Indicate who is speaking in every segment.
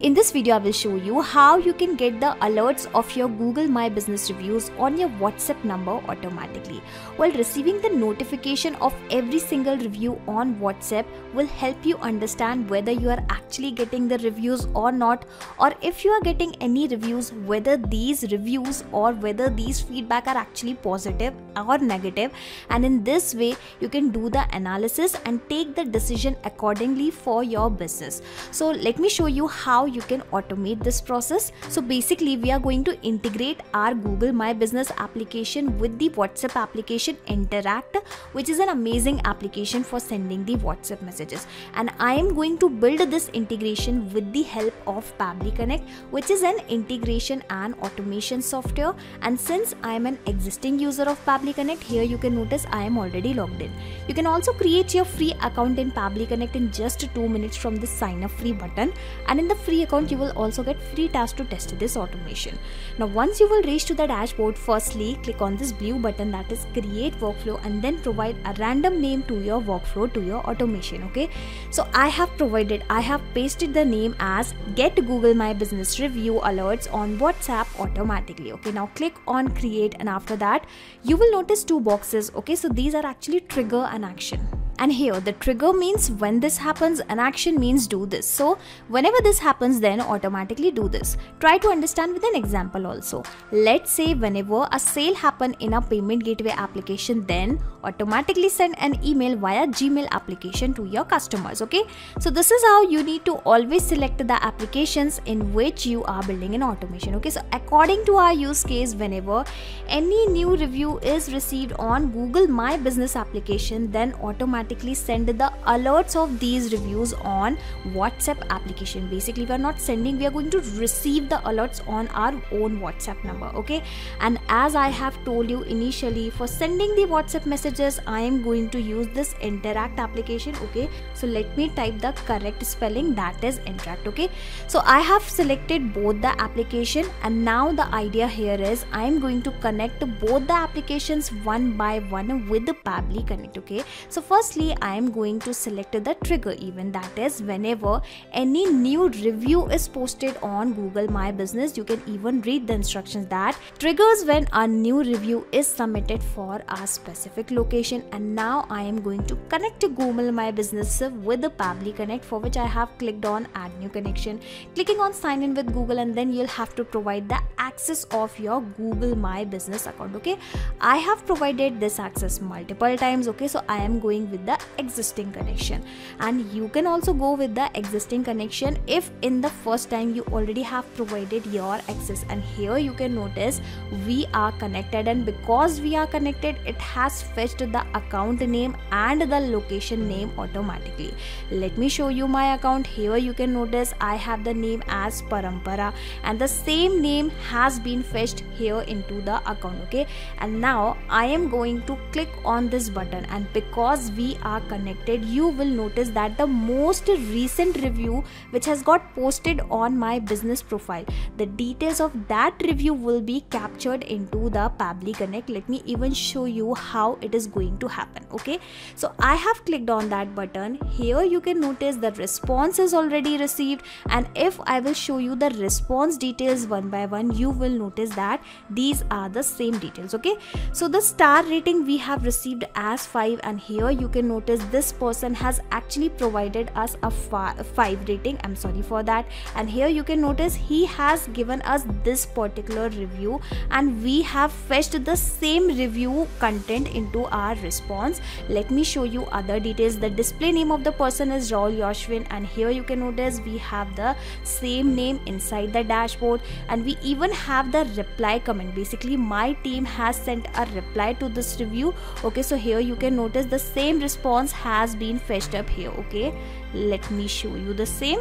Speaker 1: In this video, I will show you how you can get the alerts of your Google My Business reviews on your WhatsApp number automatically. While receiving the notification of every single review on WhatsApp will help you understand whether you are actually getting the reviews or not, or if you are getting any reviews, whether these reviews or whether these feedback are actually positive or negative. And in this way, you can do the analysis and take the decision accordingly for your business. So, let me show you how you can automate this process. So basically we are going to integrate our Google My Business application with the WhatsApp application Interakt which is an amazing application for sending the WhatsApp messages and I am going to build this integration with the help of Pabbly Connect which is an integration and automation software and since I am an existing user of Pabbly Connect here you can notice I am already logged in. You can also create your free account in Pabbly Connect in just 2 minutes from the sign up free button and in the free free account, you will also get free tasks to test this automation. Now, once you will reach to the dashboard, firstly click on this blue button that is create workflow and then provide a random name to your workflow to your automation. Okay, so I have provided, I have pasted the name as get Google My Business review alerts on WhatsApp automatically. Okay, now click on create and after that you will notice two boxes. Okay, so these are actually trigger and action and here the trigger means when this happens an action means do this. So whenever this happens then automatically do this. Try to understand with an example also. Let's say whenever a sale happen in a payment gateway application then automatically send an email via gmail application to your customers okay? So this is how you need to always select the applications in which you are building an automation okay? So according to our use case whenever any new review is received on google my business application then automatically automatically send the alerts of these reviews on WhatsApp application. Basically, we are not sending, we are going to receive the alerts on our own WhatsApp number. Okay. And as I have told you initially, for sending the WhatsApp messages, I am going to use this Interakt application. Okay. So let me type the correct spelling that is Interakt. Okay. So I have selected both the application and now the idea here is I am going to connect both the applications one by one with the Pabbly Connect. Okay. So first firstly I am going to select the trigger event. That is whenever any new review is posted on Google My Business you can even read the instructions that triggers when a new review is submitted for a specific location. And now I am going to connect to Google My Business with the Pabbly Connect for which I have clicked on add new connection. Clicking on sign in with Google and then you'll have to provide the access of your Google My Business account okay? I have provided this access multiple times okay? So I am going with the existing connection. And you can also go with the existing connection if in the first time you already have provided your access. And here you can notice we are connected and because we are connected it has fetched the account name and the location name automatically. Let me show you my account. Here you can notice I have the name as Parampara and the same name has been fetched here into the account okay? And now I am going to click on this button and because we are connected you will notice that the most recent review which has got posted on my business profile the details of that review will be captured into the Pabbly Connect. Let me even show you how it is going to happen okay? So I have clicked on that button. Here you can notice the response is already received. And if I will show you the response details one by one you will notice that these are the same details okay? So the star rating we have received as 5 and here you can notice this person has actually provided us a 5 rating. I'm sorry for that. And here you can notice he has given us this particular review and we have fetched the same review content into our response. Let me show you other details. The display name of the person is Raul Yoshvin and here you can notice we have the same name inside the dashboard and we even have the reply comment. Basically my team has sent a reply to this review. Okay so here you can notice the same response has been fetched up here okay? Let me show you the same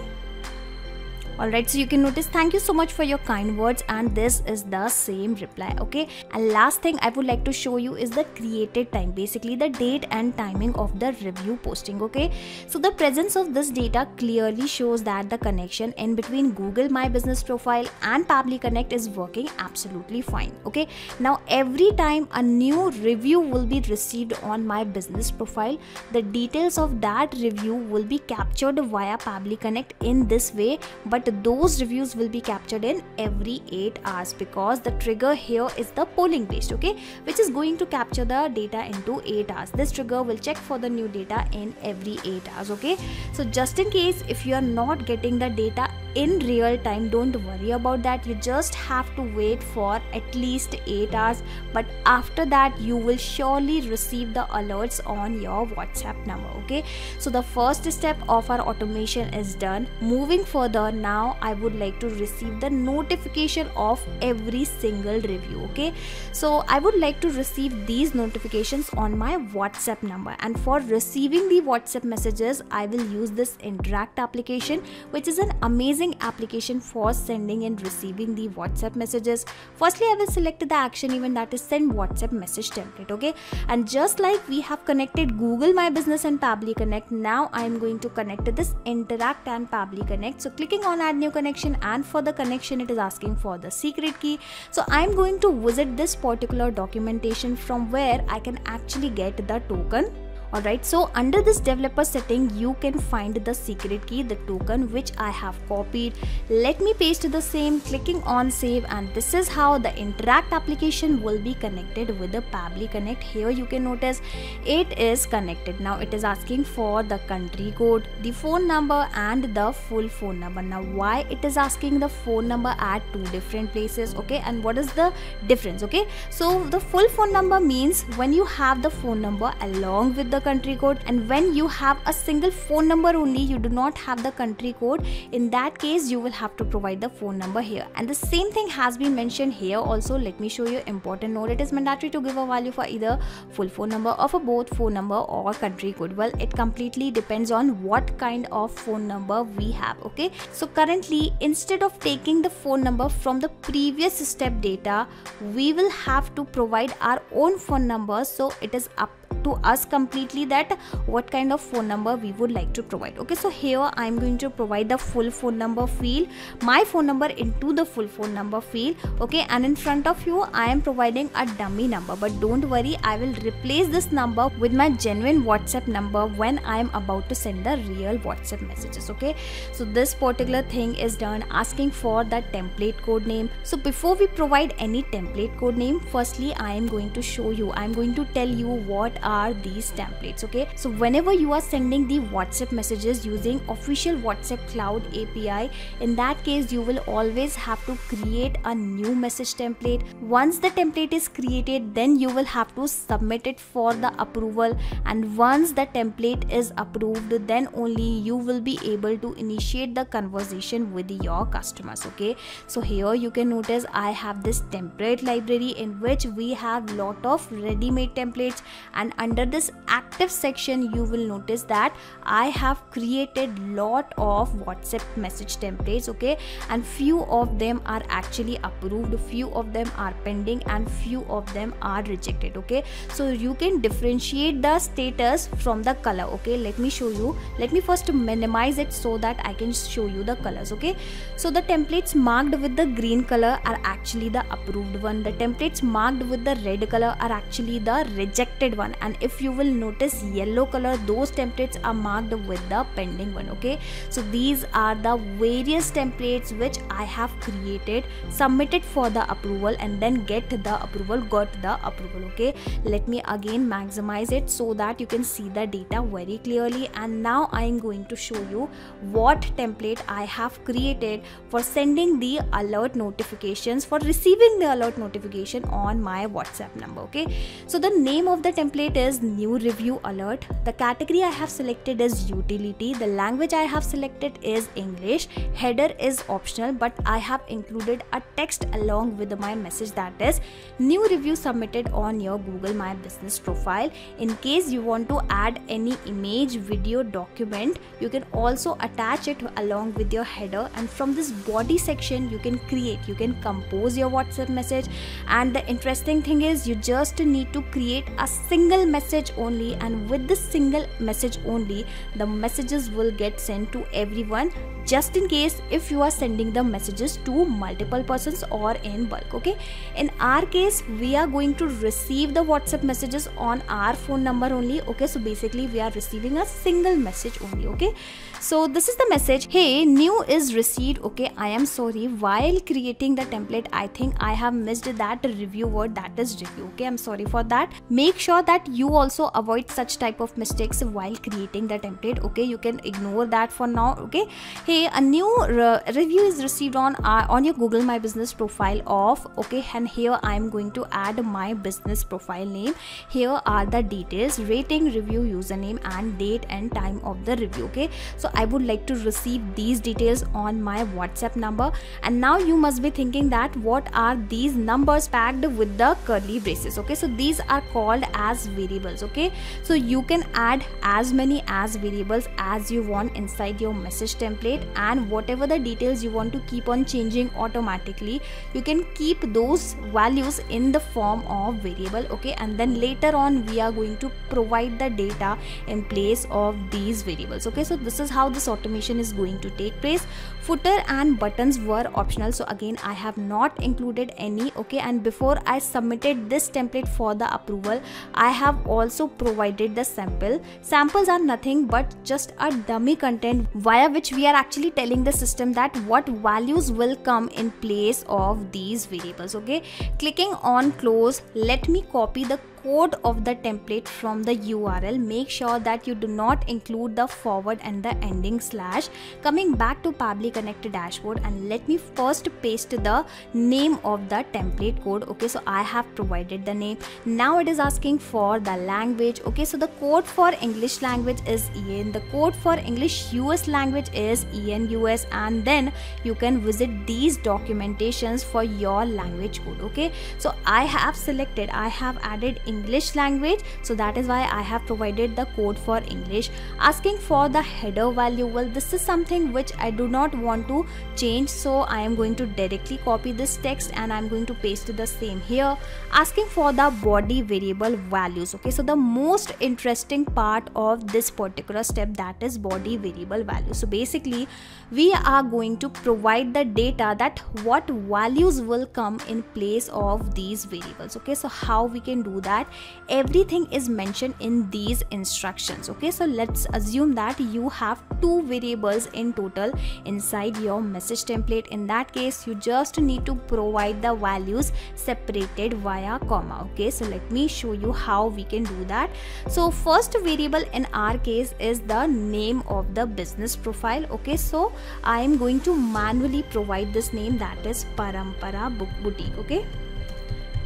Speaker 1: Alright, so you can notice thank you so much for your kind words and this is the same reply, okay? And last thing I would like to show you is the created time, basically the date and timing of the review posting, okay? So the presence of this data clearly shows that the connection in between Google My Business Profile and Pabbly Connect is working absolutely fine, okay? Now every time a new review will be received on my business profile, the details of that review will be captured via Pabbly Connect in this way, but those reviews will be captured in every 8 hours because the trigger here is the polling based okay? Which is going to capture the data into 8 hours. This trigger will check for the new data in every 8 hours okay? So just in case if you are not getting the data in real time don't worry about that. You just have to wait for at least 8 hours. But after that you will surely receive the alerts on your whatsapp number okay? So the first step of our automation is done. Moving further now i would like to receive the notification of every single review okay? So i would like to receive these notifications on my whatsapp number. And for receiving the whatsapp messages i will use this interakt application which is an amazing application for sending and receiving the whatsapp messages. Firstly i will select the action event that is send whatsapp message template okay? And just like we have connected google my business and pabbly connect now i am going to connect to this interakt and pabbly connect. So clicking on add new connection and for the connection it is asking for the secret key. So i am going to visit this particular documentation from where i can actually get the token alright so under this developer setting you can find the secret key the token which I have copied. Let me paste the same clicking on save and this is how the interakt application will be connected with the Pabbly Connect. Here you can notice it is connected. Now it is asking for the country code the phone number and the full phone number. Now why it is asking the phone number at two different places? Okay and what is the difference? Okay so the full phone number means when you have the phone number along with the the country code and when you have a single phone number only you do not have the country code. In that case you will have to provide the phone number here. And the same thing has been mentioned here also. Let me show you important note. It is mandatory to give a value for either full phone number or for both phone number or country code. Well it completely depends on what kind of phone number we have okay? So currently instead of taking the phone number from the previous step data we will have to provide our own phone number. So it is up to us completely that what kind of phone number we would like to provide. Okay so here i'm going to provide the full phone number field my phone number into the full phone number field. Okay and in front of you i am providing a dummy number but don't worry i will replace this number with my genuine whatsapp number when i am about to send the real whatsapp messages okay? So this particular thing is done asking for the template code name. So before we provide any template code name firstly i am going to show you i'm going to tell you what are these templates okay? So whenever you are sending the whatsapp messages using official whatsapp cloud api in that case you will always have to create a new message template. Once the template is created then you will have to submit it for the approval. And once the template is approved then only you will be able to initiate the conversation with your customers okay? So here you can notice i have this template library in which we have lot of ready-made templates and and under this active section you will notice that i have created lot of whatsapp message templates okay? And few of them are actually approved few of them are pending and few of them are rejected okay? So you can differentiate the status from the color okay? Let me show you. Let me first minimize it so that i can show you the colors okay? So the templates marked with the green color are actually the approved one. The templates marked with the red color are actually the rejected one and if you will notice yellow color those templates are marked with the pending one okay? So these are the various templates which i have created submitted for the approval and then get the approval got the approval okay? Let me again maximize it so that you can see the data very clearly. And now i am going to show you what template i have created for sending the alert notifications for receiving the alert notification on my whatsapp number okay? So the name of the template is new review alert. The category I have selected is utility. The language I have selected is English. Header is optional but I have included a text along with my message that is new review submitted on your Google My Business profile. In case you want to add any image, video, document, you can also attach it along with your header and from this body section you can create, you can compose your WhatsApp message and the interesting thing is you just need to create a single single message only and with this single message only the messages will get sent to everyone just in case if you are sending the messages to multiple persons or in bulk okay? In our case we are going to receive the whatsapp messages on our phone number only okay? So basically we are receiving a single message only okay so this is the message hey new is received okay? I am sorry. While creating the template i think i have missed that review word that is review okay? I'm sorry for that. Make sure that you also avoid such type of mistakes while creating the template okay? You can ignore that for now okay? Hey a new re review is received on uh, on your google my business profile of okay? And here i'm going to add my business profile name. Here are the details rating review username and date and time of the review okay? So i would like to receive these details on my whatsapp number. And now you must be thinking that what are these numbers packed with the curly braces? Okay so these are called as variables okay? So you can add as many as variables as you want inside your message template. And whatever the details you want to keep on changing automatically you can keep those values in the form of variable okay? And then later on we are going to provide the data in place of these variables okay? So this is how this automation is going to take place. Footer and buttons were optional so again i have not included any okay? And before i submitted this template for the approval i have also provided the sample. Samples are nothing but just a dummy content via which we are actually telling the system that what values will come in place of these variables okay? Clicking on close let me copy the code of the template from the URL make sure that you do not include the forward and the ending slash. Coming back to Pabbly Connect dashboard and let me first paste the name of the template code. Okay so I have provided the name. Now it is asking for the language. Okay so the code for English language is EN the code for English US language is ENUS and then you can visit these documentations for your language code. Okay so I have selected I have added English language. So that is why I have provided the code for English. Asking for the header value well this is something which I do not want to change. So I am going to directly copy this text and I'm going to paste the same here. Asking for the body variable values. Okay so the most interesting part of this particular step that is body variable value. So basically we are going to provide the data that what values will come in place of these variables. Okay so how we can do that that everything is mentioned in these instructions okay? So let's assume that you have two variables in total inside your message template. In that case you just need to provide the values separated via comma okay? So let me show you how we can do that. So first variable in our case is the name of the business profile okay? So i am going to manually provide this name that is parampara book boutique okay?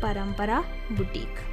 Speaker 1: Parampara boutique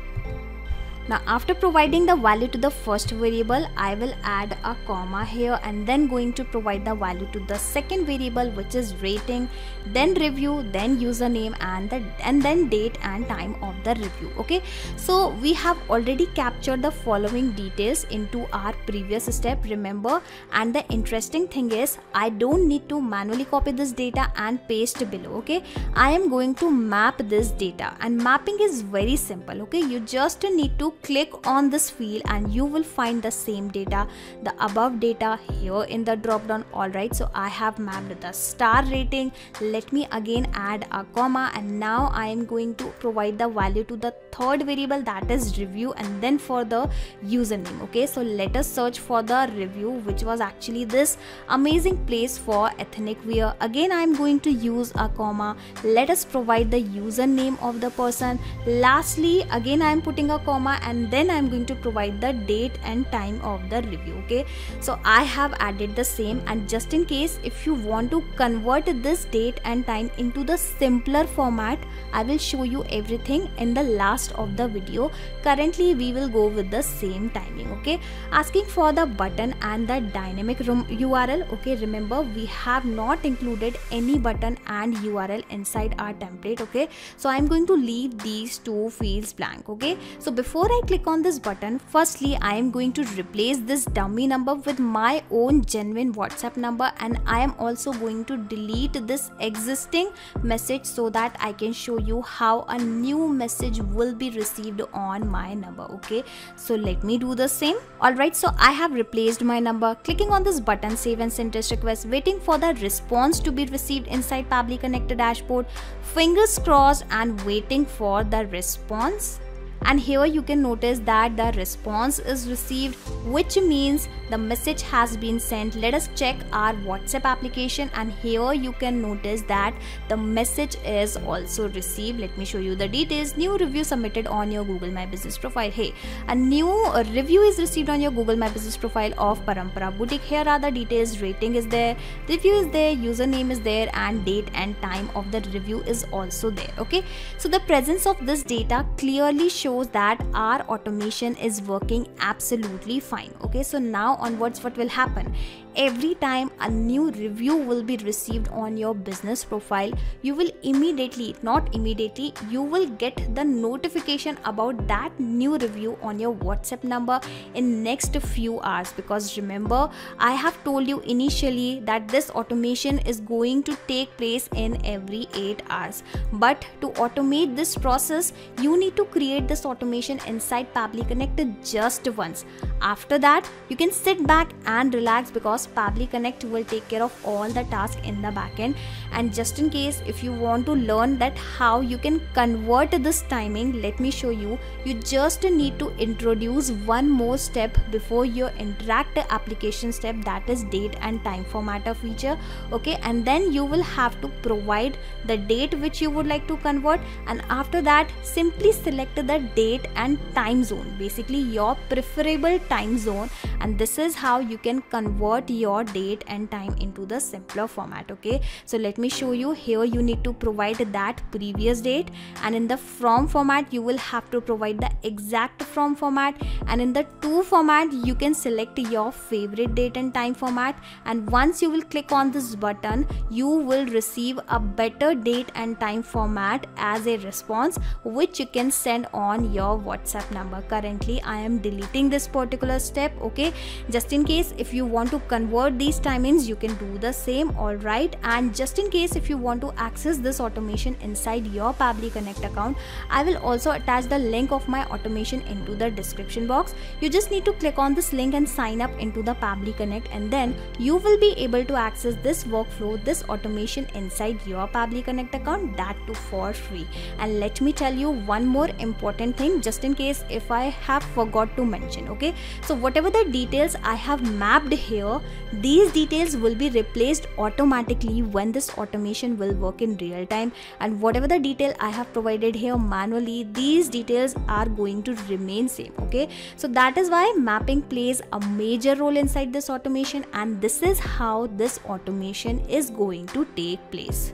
Speaker 1: now after providing the value to the first variable, I will add a comma here and then going to provide the value to the second variable which is rating, then review, then username and the and then date and time of the review. Okay, so we have already captured the following details into our previous step. Remember, and the interesting thing is I don't need to manually copy this data and paste below. Okay, I am going to map this data and mapping is very simple. Okay, you just need to click on this field and you will find the same data the above data here in the drop down. Alright so I have mapped the star rating. Let me again add a comma and now I am going to provide the value to the third variable that is review and then for the username. Okay so let us search for the review which was actually this amazing place for ethnic wear. Again I am going to use a comma. Let us provide the username of the person. Lastly again I am putting a comma and then I'm going to provide the date and time of the review okay? So I have added the same and just in case if you want to convert this date and time into the simpler format I will show you everything in the last of the video. Currently we will go with the same timing okay? Asking for the button and the dynamic room URL okay? Remember we have not included any button and URL inside our template okay? So I'm going to leave these two fields blank okay? So before I click on this button, firstly I am going to replace this dummy number with my own genuine WhatsApp number and I am also going to delete this existing message so that I can show you how a new message will be received on my number okay? So let me do the same. Alright so I have replaced my number. Clicking on this button save and send test request waiting for the response to be received inside Pabbly Connect dashboard. Fingers crossed and waiting for the response and here you can notice that the response is received which means the message has been sent. Let us check our whatsapp application. And here you can notice that the message is also received. Let me show you the details. New review submitted on your google my business profile. Hey a new review is received on your google my business profile of parampara boutique. Here are the details. Rating is there. Review is there. Username is there. And date and time of the review is also there. Okay? So the presence of this data clearly shows that our automation is working absolutely fine. Okay so now onwards what will happen? Every time a new review will be received on your business profile you will immediately not immediately you will get the notification about that new review on your whatsapp number in next few hours. Because remember i have told you initially that this automation is going to take place in every 8 hours. But to automate this process you need to create automation inside Pabbly Connect just once. After that you can sit back and relax because Pabbly Connect will take care of all the tasks in the backend and just in case if you want to learn that how you can convert this timing let me show you. You just need to introduce one more step before your interakt application step that is date and time formatter feature okay? And then you will have to provide the date which you would like to convert. And after that simply select the date and time zone. Basically your preferable time zone. And this is how you can convert your date and time into the simpler format okay? So let me show you. Here you need to provide that previous date. And in the from format you will have to provide the exact from format. And in the to format you can select your favorite date and time format. And once you will click on this button you will receive a better date and time format as a response which you can send on your whatsapp number. Currently i am deleting this particular step okay? Just in case if you want to convert these timings you can do the same all right and just in case if you want to access this automation inside your Pabbly Connect account I will also attach the link of my automation into the description box. You just need to click on this link and sign up into the Pabbly Connect and then you will be able to access this workflow this automation inside your Pabbly Connect account that too for free. And let me tell you one more important thing just in case if I have forgot to mention okay? So whatever the details I have mapped here these details will be replaced automatically when this automation will work in real time. And whatever the detail I have provided here manually these details are going to remain same okay? So that is why mapping plays a major role inside this automation and this is how this automation is going to take place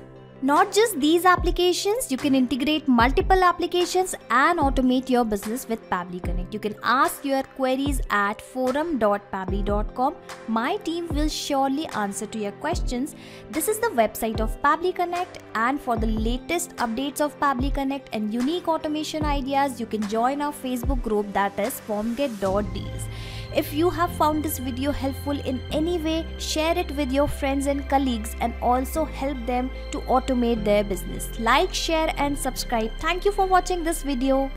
Speaker 1: not just these applications, you can integrate multiple applications and automate your business with Pabbly Connect. You can ask your queries at forum.pabbly.com. My team will surely answer to your questions. This is the website of Pabbly Connect and for the latest updates of Pabbly Connect and unique automation ideas, you can join our Facebook group that is formget.deals. If you have found this video helpful in any way, share it with your friends and colleagues and also help them to automate their business. Like, share and subscribe. Thank you for watching this video.